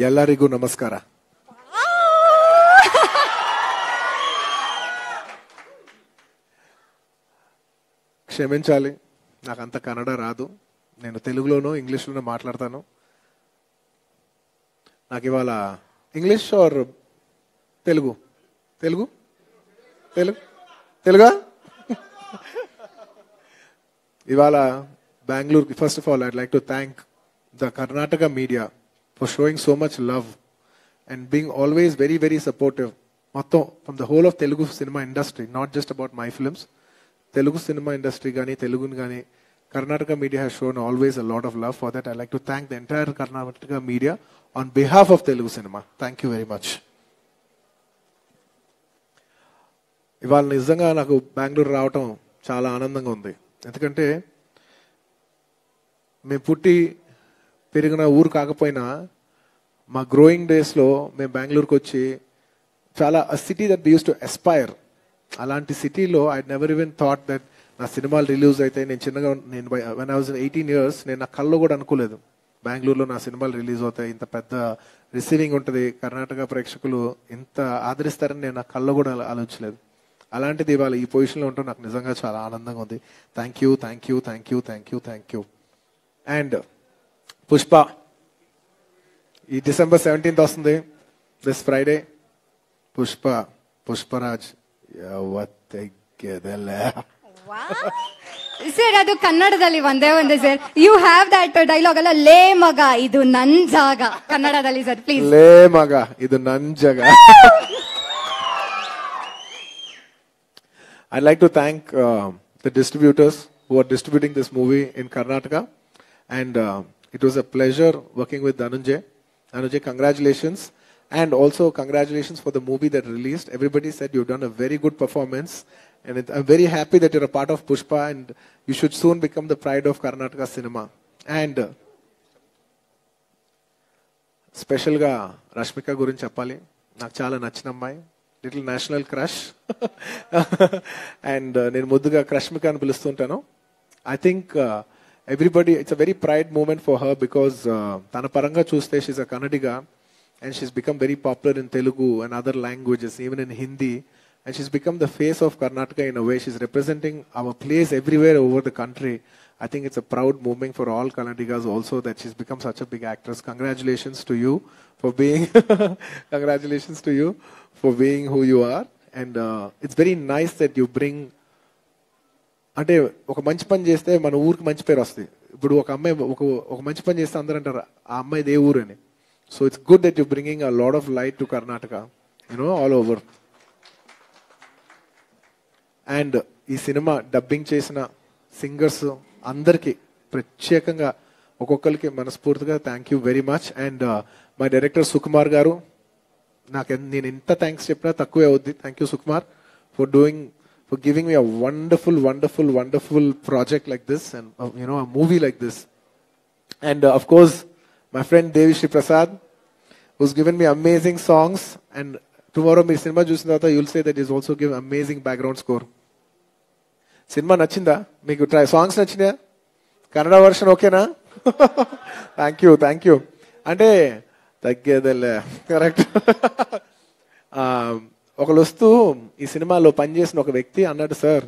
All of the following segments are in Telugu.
ಎಲ್ಲರಿಗೂ ನಮಸ್ಕಾರ క్షమించాలి నాకు అంత కన్నడ రాదు నేను తెలుగులోనూ ఇంగ్లీష్లోనూ మాట్లాడతాను నాకు ఇవాళ ఇంగ్లీష్ ఆర్ తెలుగు తెలుగు తెలుగు తెలుగా ఇవాళ బెంగళూరుకి first of all I'd like to thank the Karnataka media for showing so much love and being always very very supportive మొత్తం from the whole of Telugu cinema industry not just about my films Telugu cinema industry కానీ తెలుగుని కానీ Karnataka media has shown always a lot of love for that I like to thank the entire Karnataka media on behalf of Telugu cinema thank you very much ఇవాళ నిజంగా నాకు బెంగళూరు రావటం చాలా ఆనందంగా ఉంది. ఎందుకంటే మేము పుట్టి పెరిగిన ఊరు కాకపోయినా మా గ్రోయింగ్ డేస్లో మేము బెంగళూరుకి వచ్చి చాలా city that used to aspire అలాంటి సిటీలో I never even thought that నా సినిమాలు రిలీజ్ అయితే నేను చిన్నగా నేను when I was eighteen years నేను నా కళ్ళు కూడా అనుకోలేదు. బెంగళూరులో నా సినిమాలు రిలీజ్ అవుతాయి ఇంత పెద్ద రిసీవింగ్ ఉంటుంది కర్ణాటక ప్రేక్షకులు ఇంత ఆదరిస్తారని నేను నా కళ్ళు కూడా ఆలోచించలేదు. అలాంటిది ఇవాళ ఈ పొజిషన్లో ఉంటే నాకు నిజంగా చాలా ఆనందంగా ఉంది. Thank you thank you thank you thank you thank you and Pushpa ఈ డిసెంబర్ సెవెంటీన్త్ వస్తుంది this Friday Pushpa Pushparaj ಯಾವತ್ತೆಗೆದಲ್ಲ sir ಅದು ಕನ್ನಡದಲ್ಲಿ ಒಂದೇ ಒಂದೇ sir you have that dialogue ಅಲ್ಲ ಲೇ ಮಗ ಇದು ನನ್ ಜಾಗ ಕನ್ನಡದಲ್ಲಿ ಸರ್ ಪ್ಲೀಸ್ ಲೇ ಮಗ ಇದು ನನ್ ಜಗ I'd like to thank uh, the distributors who are distributing this movie in Karnataka. And uh, it was a pleasure working with Dhananjay. Dhananjay, congratulations. And also, congratulations for the movie that released. Everybody said you've done a very good performance. And it, I'm very happy that you're a part of Pushpa and you should soon become the pride of Karnataka cinema. And uh, స్పెషల్గా రష్మిక గురించి చెప్పాలి నాకు చాలా నచ్చిన అమ్మాయి లిటిల్ నేషనల్ క్రష్ అండ్ నేను ముద్దుగా క్రష్మిక అని పిలుస్తుంటాను I think everybody, it's a very pride moment for her because uh, Tanaparanga Chuste, she's a Kannadiga and she's become very popular in Telugu and other languages, even in Hindi. And she's become the face of Karnataka in a way. She's representing our place everywhere over the country. I think it's a proud moment for all Kannadigas also that she's become such a big actress. Congratulations to you for being, congratulations to you for being who you are. And uh, it's very nice that you bring అంటే ఒక మంచి పని చేస్తే మన ఊరికి మంచి పేరు వస్తుంది ఇప్పుడు ఒక అమ్మాయి ఒక ఒక మంచి పని చేస్తే అందరూ అంటారు ఆ అమ్మాయి ఏ ఊరు అని. So it's good that you bringing a lot of light to Karnataka you know all over and ఈ సినిమా డబ్బింగ్ చేసిన సింగర్స్ అందరికీ ప్రత్యేకంగా ఒక్కొక్కరికి మనస్ఫూర్తిగా thank you very much and మా డైరెక్టర్ సుకుమార్ గారు నాకు నేను ఎంత థ్యాంక్స్ చెప్పినా తక్కువే అవుద్ది. Thank you Sukumar for doing for giving me a wonderful wonderful wonderful project like this and you know a movie like this and of course my friend Devi Sri Prasad who's given me amazing songs and tomorrow me cinema చూసిన తర్వాత you'll say that is also give amazing background score cinema నచ్చిందా మీకు ట్రై సాంగ్స్ నచ్చినాయా కన్నడ వర్షన్ ఓకేనా థ్యాంక్ యూ థ్యాంక్ యూ అంటే తగ్గేదలే కరెక్ట్ ఒకళ్ళు వస్తూ ఈ సినిమాలో పనిచేసిన ఒక వ్యక్తి అన్నాడు సార్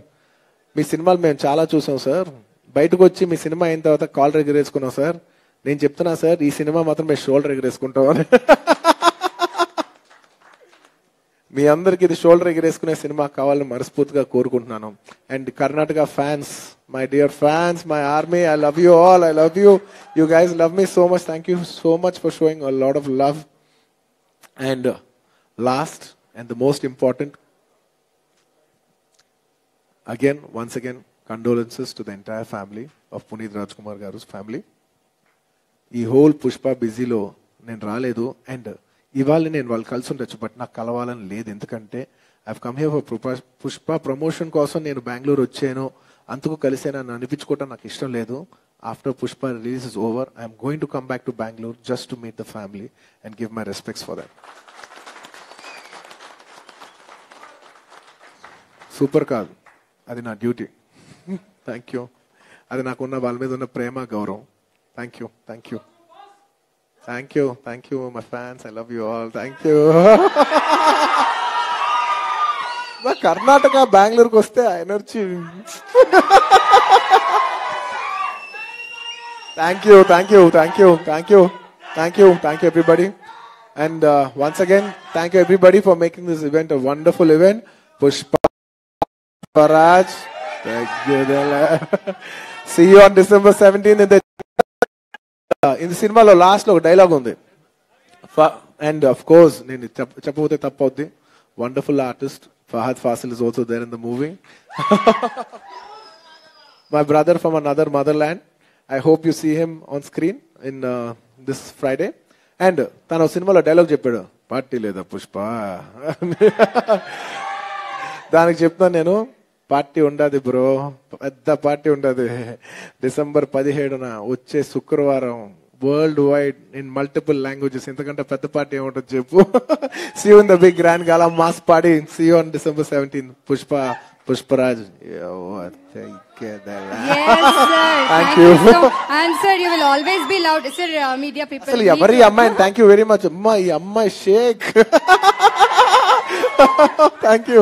మీ సినిమాలు మేము చాలా చూసాం సార్. బయటకు వచ్చి మీ సినిమా అయిన తర్వాత కాల్ ఎగరేసుకున్నాం సార్. నేను చెప్తున్నా సార్ ఈ సినిమా మాత్రం మేము షోల్డర్ ఎగరేసుకుంటాం అని. మీ అందరికి ఇది షోల్డర్ ఎగరేసుకునే సినిమా కావాలని మనస్ఫూర్తిగా కోరుకుంటున్నాను. And Karnataka fans my dear fans my army I love you all I love you you guys love me so much thank you so much for showing a lot of love and last and the most important again, once again, condolences to the entire family of Puneet Rajkumar Garu's family. ఈ హోల్ పుష్ప బిజీలో నేను రాలేదు. అండ్ ఇవాళ నేను వాళ్ళు కలిసి ఉండొచ్చు బట్ నాకు కలవాలని లేదు. ఎందుకంటే I come here for Pushpa promotion కోసం నేను బెంగళూరు వచ్చాను. అంతకు కలిసే నన్ను అనిపించుకోవటం నాకు ఇష్టం లేదు. After Pushpa release is over I'm going to come back to Bengaluru just to meet the family and give my respects for that super కాదు. అది నా డ్యూటీ. Thank you. అది నాకున్న వాళ్ళ మీద ఉన్న ప్రేమ గౌరవం. Thank you thank you. Thank you thank you my fans. I love you all. Thank you. Karnataka బెంగళూరుకి వస్తే ఆ energy. Thank you thank you thank you thank you thank you thank you everybody and once again thank you everybody for making this event wonderful event Pushpa Paraj. Thank you, Dela. See you on December 17th in the in సినిమాలో లాస్ట్లో ఒక డైలాగ్ ఉంది. అండ్ అఫ్ కోర్స్ నేను చెప్పబోతే తప్పవుద్ది. Wonderful artist Fahadh Faasil is also there in the movie my brother from another mother land I hope you see him on screen in this Friday and తను సినిమాలో డైలాగ్ చెప్పాడు. పార్టీ లేదా పుష్ప? దానికి చెప్తాను నేను. పార్టీ ఉండదు బ్రో. పెద్ద పార్టీ ఉండదు. డిసెంబర్ పదిహేడున వచ్చే శుక్రవారం world wide in multiple languages. ఎందుకంటే పెద్ద పార్టీ ఏముంటుంది చెప్పు. See in the big grand gala mass party see on December seventeen. Pushpa Pushparaj. uh. అసలు ఎవరి అమ్మాయి థ్యాంక్ యూ వెరీ మచ్ అమ్మా ఈ అమ్మాయి షేక్. Thank you